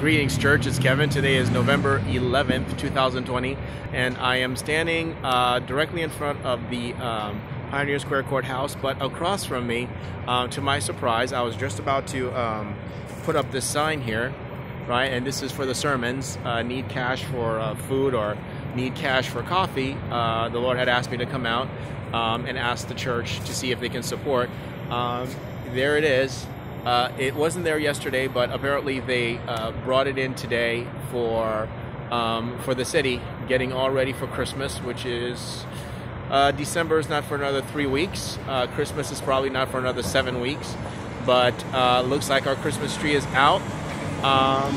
Greetings, church. It's Kevin. Today is November 11th, 2020, and I am standing uh, directly in front of the um, Pioneer Square Courthouse. But across from me, uh, to my surprise, I was just about to um, put up this sign here, right? And this is for the sermons. Uh, need cash for uh, food or need cash for coffee. Uh, the Lord had asked me to come out um, and ask the church to see if they can support. Um, there it is. Uh, it wasn't there yesterday, but apparently they uh, brought it in today for um, for the city, getting all ready for Christmas, which is uh, December is not for another three weeks. Uh, Christmas is probably not for another seven weeks, but uh, looks like our Christmas tree is out. Um,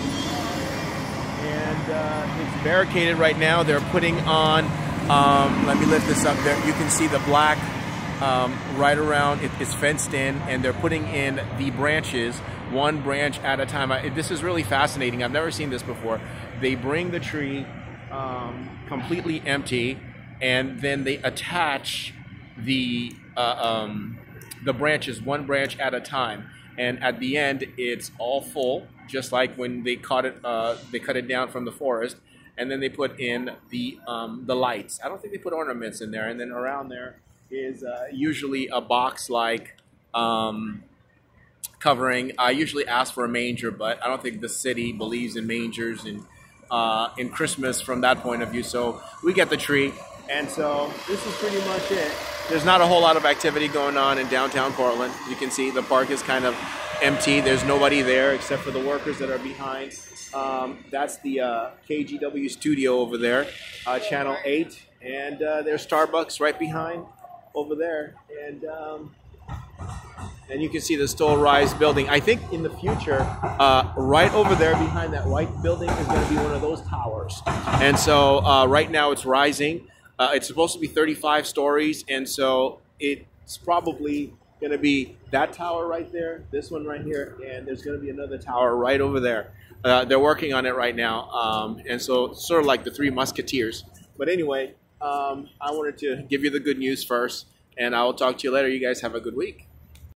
and it's barricaded right now. They're putting on. Um, let me lift this up. There, you can see the black um, right around. It, it's fenced in, and they're putting in the branches one branch at a time. I, this is really fascinating. I've never seen this before. They bring the tree um, completely empty, and then they attach the uh, um, the branches one branch at a time. And at the end, it's all full, just like when they cut it. Uh, they cut it down from the forest, and then they put in the um, the lights. I don't think they put ornaments in there, and then around there is uh, usually a box like um, covering. I usually ask for a manger, but I don't think the city believes in mangers and uh, in Christmas from that point of view. So we get the tree, and so this is pretty much it. There's not a whole lot of activity going on in downtown Portland. You can see the park is kind of empty. There's nobody there except for the workers that are behind. Um, that's the uh, KGW studio over there, uh, Channel 8. And uh, there's Starbucks right behind over there, and um, and you can see the Stoll Rise building. I think in the future, uh, right over there behind that white building is going to be one of those towers. And so uh, right now it's rising. Uh, it's supposed to be 35 stories, and so it's probably going to be that tower right there, this one right here, and there's going to be another tower right over there. Uh, they're working on it right now, um, and so sort of like the Three Musketeers. But anyway, um, I wanted to give you the good news first, and I will talk to you later. You guys have a good week.